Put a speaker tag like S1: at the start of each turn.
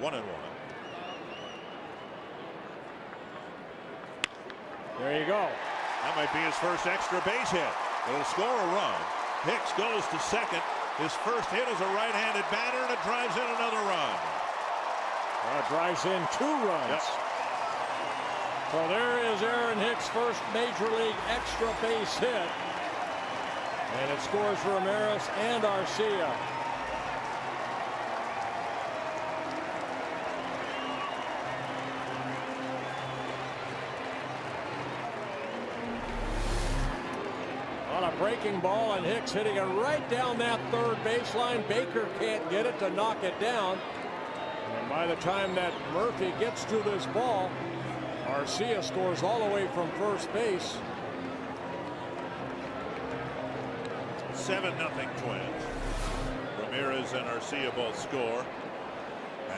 S1: One and one.
S2: There you go.
S1: That might be his first extra base hit. It'll score a run. Hicks goes to second. His first hit is a right-handed batter, and it drives in another run.
S2: Well, drives in two runs.
S1: Yep.
S2: So there is Aaron Hicks' first major league extra base hit. And it scores Ramirez and Arcia. On a breaking ball and Hicks hitting it right down that third baseline. Baker can't get it to knock it down. And by the time that Murphy gets to this ball, Arcia scores all the way from first base.
S1: 7 nothing Twins. Ramirez and Arcia both score.